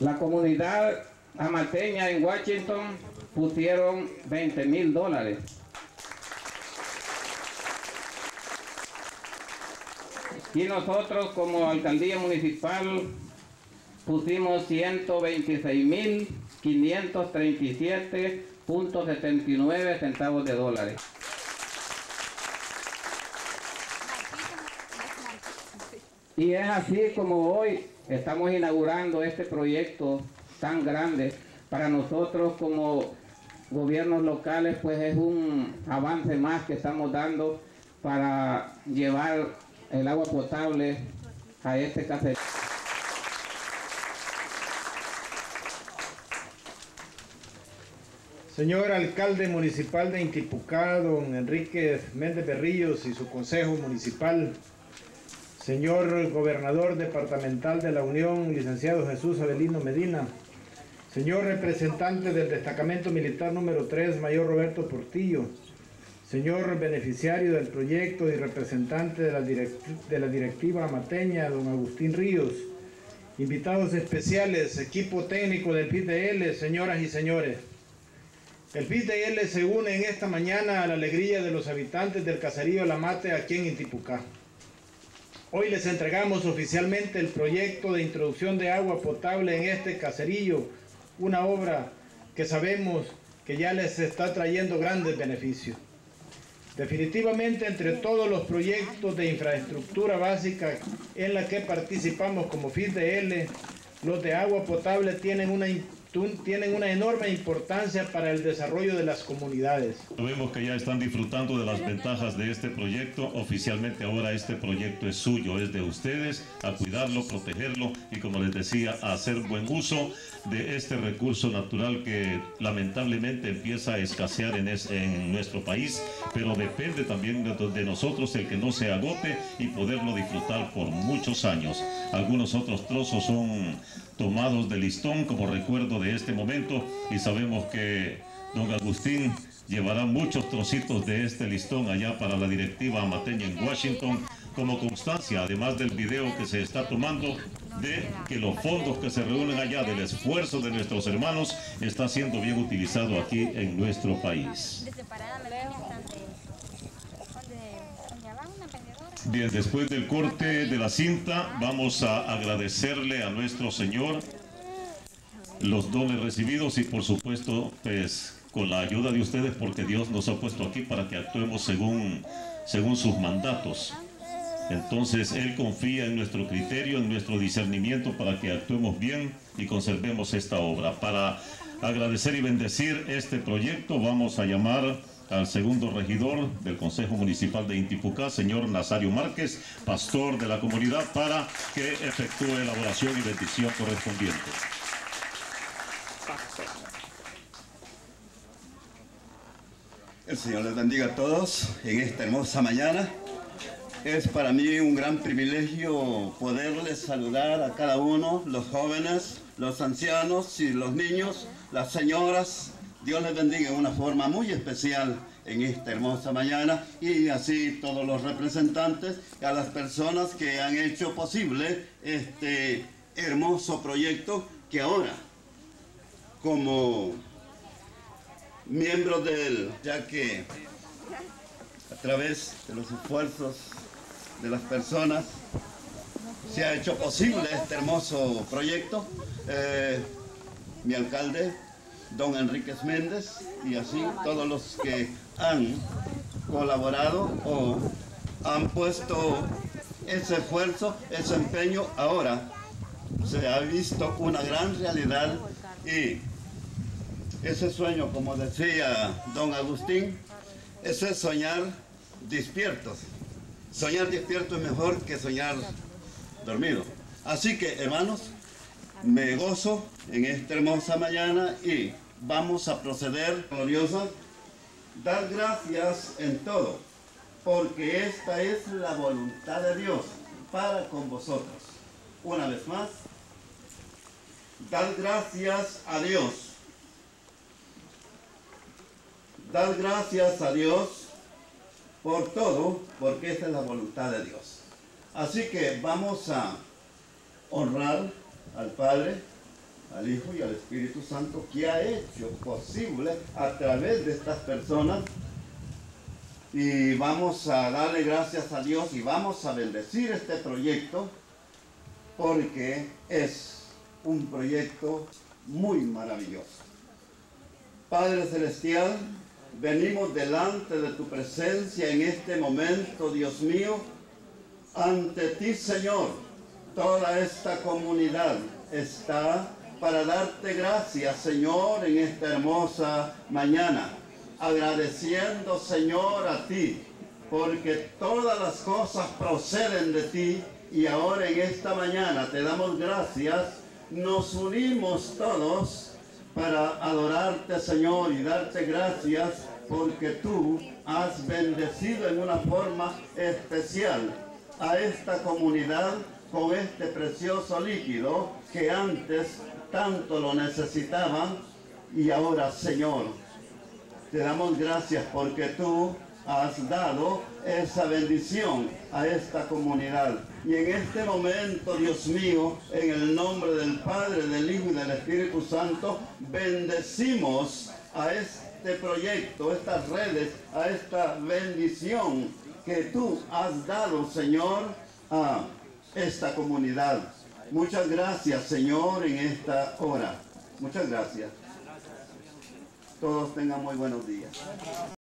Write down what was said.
La comunidad amateña en Washington pusieron 20 mil dólares. Y nosotros como alcaldía municipal pusimos 126.537.79 centavos de dólares. Y es así como hoy estamos inaugurando este proyecto tan grande. Para nosotros como gobiernos locales, pues es un avance más que estamos dando para llevar el agua potable a este caserío. Señor alcalde municipal de Intipucá, don Enrique Méndez Berrillos y su consejo municipal, señor gobernador departamental de la Unión, licenciado Jesús Avelino Medina, señor representante del destacamento militar número 3, mayor Roberto Portillo, señor beneficiario del proyecto y representante de la, de la directiva amateña, don Agustín Ríos, invitados especiales, equipo técnico del PITL, señoras y señores. El PITL se une en esta mañana a la alegría de los habitantes del caserío La Mate aquí en Intipucá. Hoy les entregamos oficialmente el proyecto de introducción de agua potable en este caserío, una obra que sabemos que ya les está trayendo grandes beneficios. Definitivamente entre todos los proyectos de infraestructura básica en la que participamos como FIDL, los de agua potable tienen una tienen una enorme importancia para el desarrollo de las comunidades. Vemos que ya están disfrutando de las ventajas de este proyecto. Oficialmente ahora este proyecto es suyo, es de ustedes, a cuidarlo, protegerlo y como les decía, a hacer buen uso de este recurso natural que lamentablemente empieza a escasear en, en nuestro país, pero depende también de, de nosotros el que no se agote y poderlo disfrutar por muchos años. Algunos otros trozos son tomados de listón como recuerdo de este momento y sabemos que don Agustín llevará muchos trocitos de este listón allá para la directiva amateña en Washington como constancia, además del video que se está tomando de que los fondos que se reúnen allá, del esfuerzo de nuestros hermanos, está siendo bien utilizado aquí en nuestro país. Bien, después del corte de la cinta, vamos a agradecerle a nuestro Señor los dones recibidos y por supuesto, pues con la ayuda de ustedes, porque Dios nos ha puesto aquí para que actuemos según, según sus mandatos. Entonces Él confía en nuestro criterio, en nuestro discernimiento para que actuemos bien y conservemos esta obra. Para agradecer y bendecir este proyecto vamos a llamar al segundo regidor del Consejo Municipal de Intipucá, señor Nazario Márquez, pastor de la comunidad, para que efectúe la oración y bendición correspondiente. El Señor les bendiga a todos en esta hermosa mañana. Es para mí un gran privilegio poderles saludar a cada uno, los jóvenes, los ancianos y los niños, las señoras, Dios les bendiga en una forma muy especial en esta hermosa mañana y así todos los representantes a las personas que han hecho posible este hermoso proyecto que ahora como miembros del, ya que a través de los esfuerzos de las personas se ha hecho posible este hermoso proyecto. Eh, mi alcalde, don Enríquez Méndez y así todos los que han colaborado o han puesto ese esfuerzo, ese empeño, ahora se ha visto una gran realidad y ese sueño, como decía don Agustín, ese es soñar despiertos. Soñar despierto es mejor que soñar dormido. Así que, hermanos, me gozo en esta hermosa mañana y vamos a proceder, gloriosa, dar gracias en todo, porque esta es la voluntad de Dios para con vosotros. Una vez más, dar gracias a Dios. Dar gracias a Dios por todo, porque esta es la voluntad de Dios. Así que vamos a honrar al Padre, al Hijo y al Espíritu Santo que ha hecho posible a través de estas personas. Y vamos a darle gracias a Dios y vamos a bendecir este proyecto porque es un proyecto muy maravilloso. Padre Celestial, venimos delante de tu presencia en este momento, Dios mío, ante ti, Señor. Toda esta comunidad está para darte gracias, Señor, en esta hermosa mañana. Agradeciendo, Señor, a ti, porque todas las cosas proceden de ti y ahora en esta mañana te damos gracias. Nos unimos todos para adorarte, Señor, y darte gracias porque tú has bendecido en una forma especial a esta comunidad con este precioso líquido que antes tanto lo necesitaban y ahora, Señor, te damos gracias porque tú has dado esa bendición a esta comunidad. Y en este momento, Dios mío, en el nombre del Padre, del Hijo y del Espíritu Santo, bendecimos a este proyecto, estas redes, a esta bendición que tú has dado, Señor, a esta comunidad. Muchas gracias, Señor, en esta hora. Muchas gracias. Todos tengan muy buenos días.